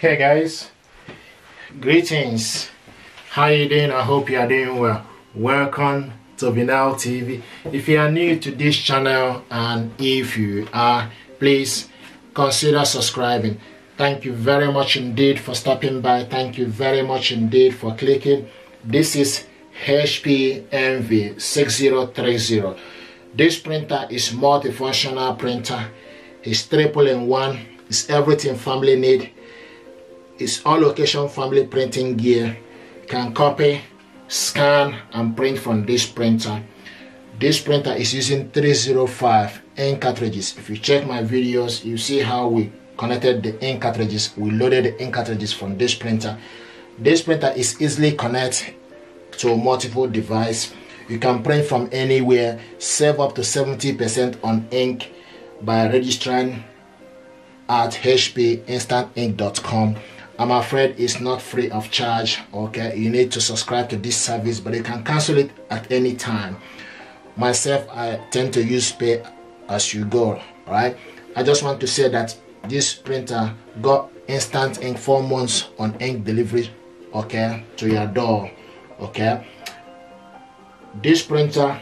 Hey guys, greetings. How you doing? I hope you are doing well. Welcome to Vinnel TV. If you are new to this channel and if you are, please consider subscribing. Thank you very much indeed for stopping by. Thank you very much indeed for clicking. This is HP Envy 6030. This printer is multifunctional printer. It's triple in one. It's everything family need is all location family printing gear can copy scan and print from this printer. This printer is using 305 ink cartridges. If you check my videos you see how we connected the ink cartridges. We loaded the ink cartridges from this printer. This printer is easily connected to multiple device. You can print from anywhere save up to 70% on ink by registering at hpinstantink.com I'm afraid it's not free of charge. Okay, you need to subscribe to this service, but you can cancel it at any time. Myself, I tend to use pay as you go. Right? I just want to say that this printer got instant ink four months on ink delivery. Okay, to your door. Okay, this printer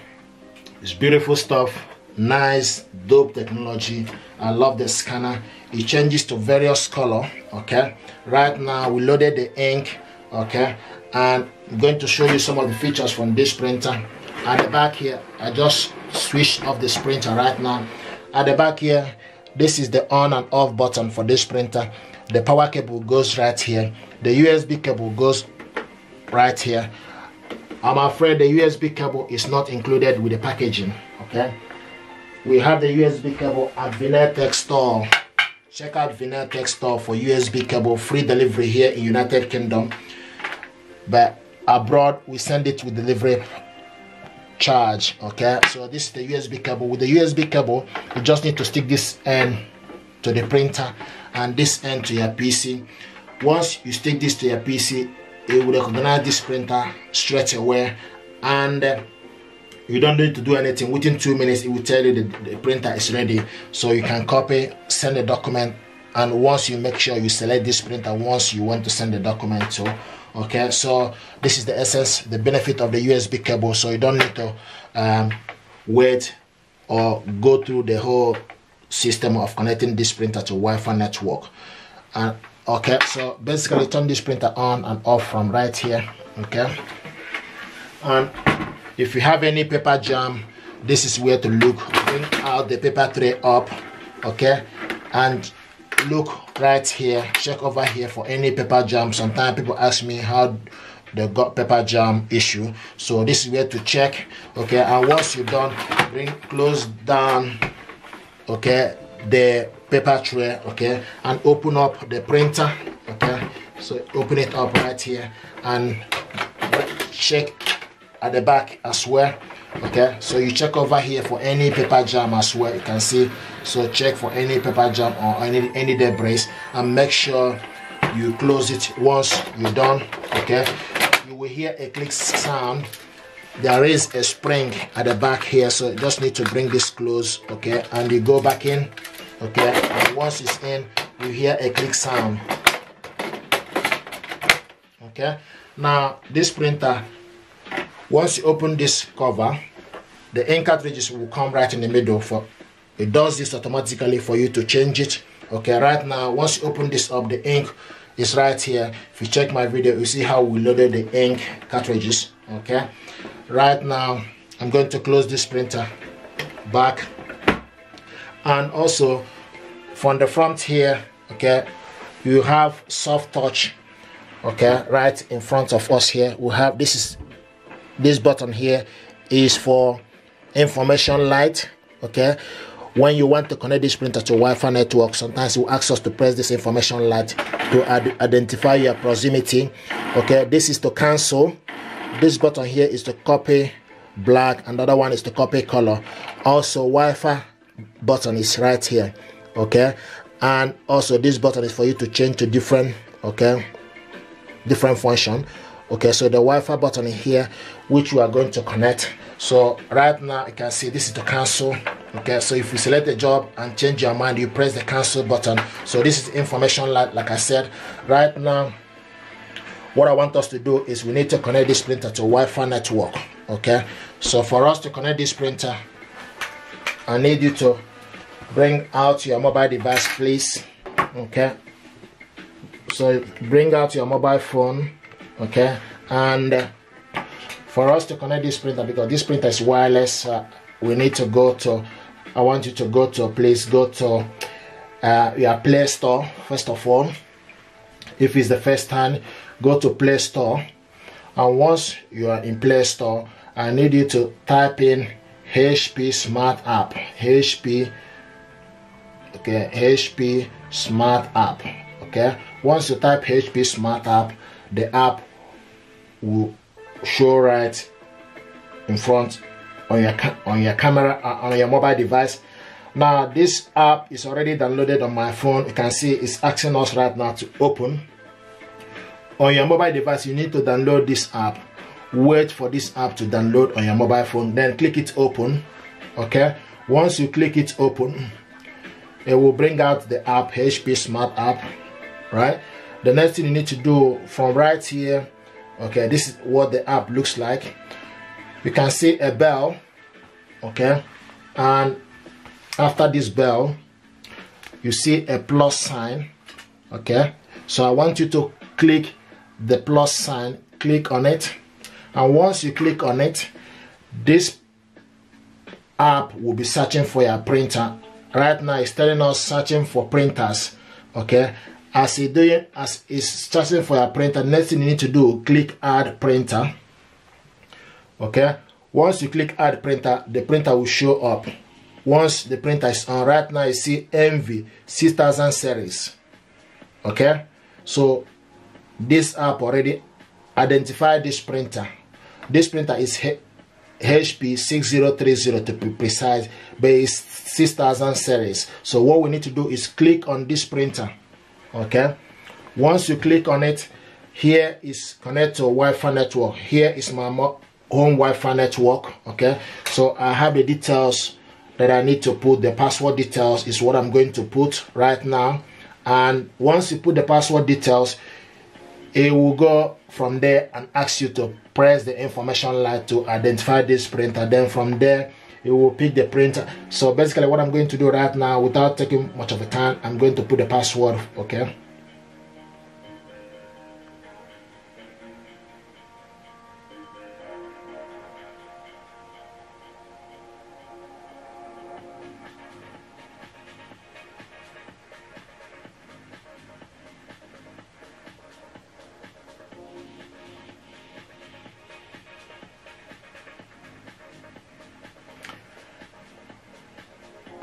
is beautiful stuff nice dope technology. I love the scanner. It changes to various color okay? Right now we loaded the ink okay? And i'm going to show you some of the features from this printer. At the back here i just switched off this printer right now. At the back here this is the on and off button for this printer. The power cable goes right here. The usb cable goes right here. I'm afraid the usb cable is not included with the packaging okay we have the USB cable at Vinneltech store. Check out Vinneltech store for USB cable free delivery here in United Kingdom. But abroad we send it with delivery charge. Okay, so this is the USB cable. With the USB cable, you just need to stick this end to the printer and this end to your PC. Once you stick this to your PC, it will recognize this printer straight away and you don't need to do anything. Within two minutes it will tell you the, the printer is ready. So you can copy send the document and once you make sure you select this printer once you want to send the document to okay? So this is the essence the benefit of the usb cable. So you don't need to um, wait or go through the whole system of connecting this printer to wi-fi network. And okay? So basically turn this printer on and off from right here okay? And if you have any paper jam this is where to look. Bring out the paper tray up okay? And look right here. Check over here for any paper jam. Sometimes people ask me how they got paper jam issue. So this is where to check okay? And once you're done bring close down okay? The paper tray okay? And open up the printer okay? So open it up right here and check at the back as well okay? So you check over here for any paper jam as well you can see. So check for any paper jam or any any debris and make sure you close it once you're done okay? You will hear a click sound. There is a spring at the back here so you just need to bring this close okay? And you go back in okay? And once it's in you hear a click sound okay? Now this printer once you open this cover the ink cartridges will come right in the middle for it does this automatically for you to change it. Okay right now once you open this up the ink is right here. If you check my video you see how we loaded the ink cartridges okay? Right now i'm going to close this printer back. And also from the front here okay you have soft touch okay right in front of us here. We have this is this button here is for information light okay? When you want to connect this printer to Wi-Fi network sometimes you ask us to press this information light to identify your proximity okay? This is to cancel. This button here is to copy black another one is to copy color. Also Wi-Fi button is right here okay? And also this button is for you to change to different okay? Different function okay so the Wi-Fi button here which you are going to connect. So right now you can see this is the cancel. Okay so if you select a job and change your mind you press the cancel button. So this is information like, like i said. Right now what i want us to do is we need to connect this printer to wi-fi network. Okay so for us to connect this printer i need you to bring out your mobile device please. Okay so bring out your mobile phone okay and uh, for us to connect this printer because this printer is wireless uh, we need to go to I want you to go to a place, go to uh, your Play Store first of all. If it's the first time, go to Play Store. And once you are in Play Store, I need you to type in HP Smart App. HP, okay, HP Smart App. Okay, once you type HP Smart App, the app will show right in front on your on your camera uh, on your mobile device. Now this app is already downloaded on my phone. You can see it's asking us right now to open. On your mobile device you need to download this app. Wait for this app to download on your mobile phone then click it open okay? Once you click it open it will bring out the app hp smart app right? The next thing you need to do from right here okay this is what the app looks like. You can see a bell okay? And after this bell you see a plus sign okay? So I want you to click the plus sign click on it. And once you click on it this app will be searching for your printer. Right now it's telling us searching for printers okay as it doing as it's searching for your printer next thing you need to do click add printer. Okay? Once you click add printer the printer will show up. Once the printer is on right now you see envy 6000 series. Okay? So this app already identified this printer. This printer is HP 6030 to be precise but it's 6000 series. So what we need to do is click on this printer okay? Once you click on it here is connect to Wi-Fi network. Here is my home Wi-Fi network okay? So I have the details that I need to put. The password details is what I'm going to put right now. And once you put the password details it will go from there and ask you to press the information light to identify this printer. Then from there it will pick the printer. So basically what I'm going to do right now without taking much of a time I'm going to put the password okay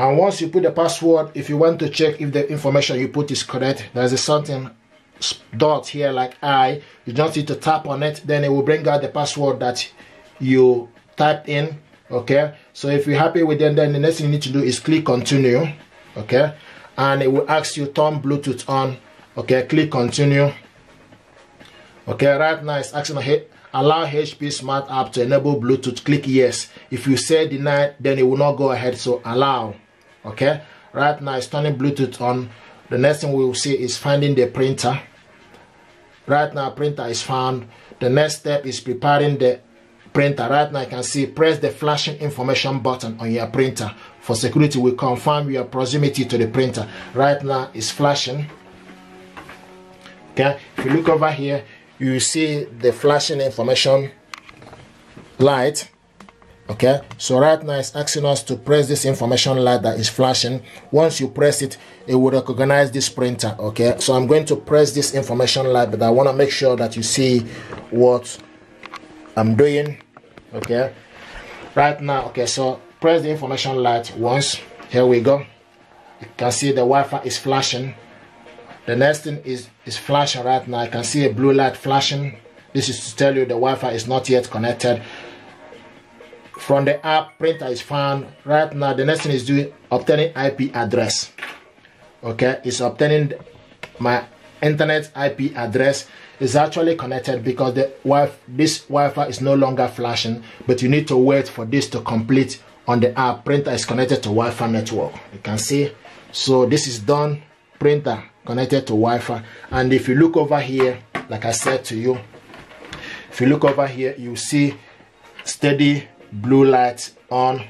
and once you put the password if you want to check if the information you put is correct there's a something dot here like i you just need to tap on it then it will bring out the password that you typed in okay? So if you're happy with them then the next thing you need to do is click continue okay? And it will ask you turn bluetooth on okay? Click continue okay? Right now it's asking allow HP smart app to enable bluetooth. Click yes. If you say deny then it will not go ahead. So allow okay? Right now it's turning bluetooth on. The next thing we will see is finding the printer. Right now printer is found. The next step is preparing the printer. Right now you can see press the flashing information button on your printer. For security we confirm your proximity to the printer. Right now it's flashing. Okay? If you look over here you see the flashing information light okay? So right now it's asking us to press this information light that is flashing. Once you press it it will recognize this printer. Okay? So i'm going to press this information light but i want to make sure that you see what i'm doing. Okay? Right now okay so press the information light once. Here we go. You can see the wi-fi is flashing. The next thing is is flashing right now. I can see a blue light flashing. This is to tell you the wi-fi is not yet connected from the app printer is found. Right now the next thing is doing obtaining ip address. Okay it's obtaining my internet ip address. Is actually connected because the wi this wi-fi is no longer flashing but you need to wait for this to complete on the app. Printer is connected to Wi-Fi network. You can see? So this is done. Printer connected to Wi-Fi. And if you look over here like I said to you if you look over here you see steady blue light on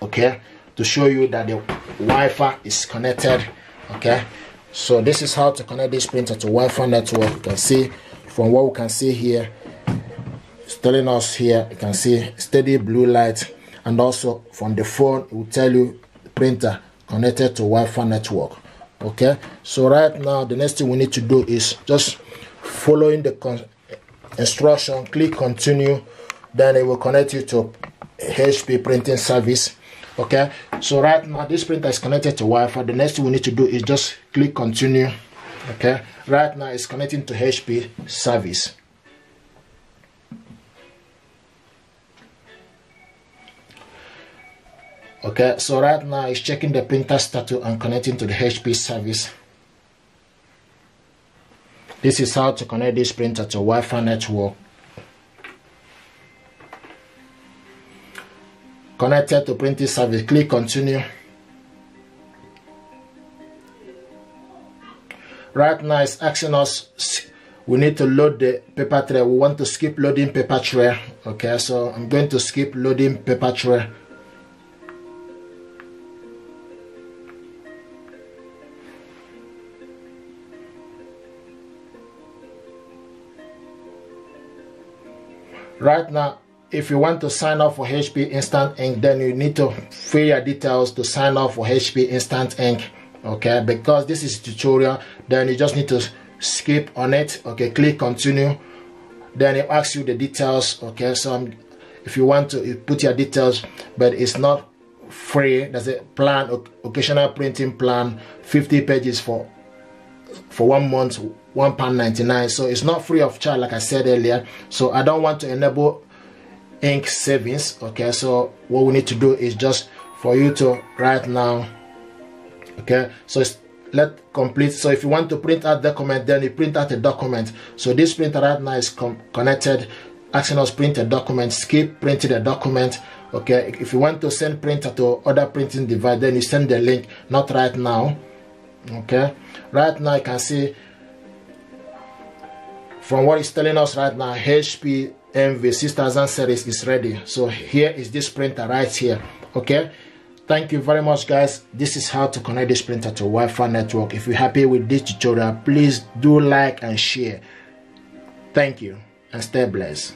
okay to show you that the Wi-Fi is connected okay? So this is how to connect this printer to Wi-Fi network. You can see from what we can see here it's telling us here you can see steady blue light. And also from the phone it will tell you printer connected to Wi-Fi network okay? So right now the next thing we need to do is just following the instruction click continue. Then it will connect you to HP printing service okay? So right now this printer is connected to Wi-Fi. The next thing we need to do is just click continue okay? Right now it's connecting to HP service. Okay so right now it's checking the printer status and connecting to the HP service. This is how to connect this printer to Wi-Fi network connected to printing service. Click continue. Right now it's asking us we need to load the paper tray. We want to skip loading paper tray. Okay so i'm going to skip loading paper tray. Right now if you want to sign up for HP Instant Ink then you need to fill your details to sign up for HP Instant Ink okay? Because this is tutorial then you just need to skip on it okay? Click continue then it asks you the details okay? So I'm, if you want to you put your details but it's not free. There's a plan occasional printing plan 50 pages for for one month one pound 99 so it's not free of charge like i said earlier. So i don't want to enable ink savings okay? So what we need to do is just for you to right now okay? So let complete. So if you want to print out document then you print out a document. So this printer right now is connected. Asking us print a document skip printing a document okay? If you want to send printer to other printing device then you send the link not right now okay? Right now you can see from what it's telling us right now HP Envy 6000 series is ready. So here is this printer right here okay? Thank you very much guys. This is how to connect this printer to Wi-Fi network. If you're happy with this tutorial please do like and share. Thank you and stay blessed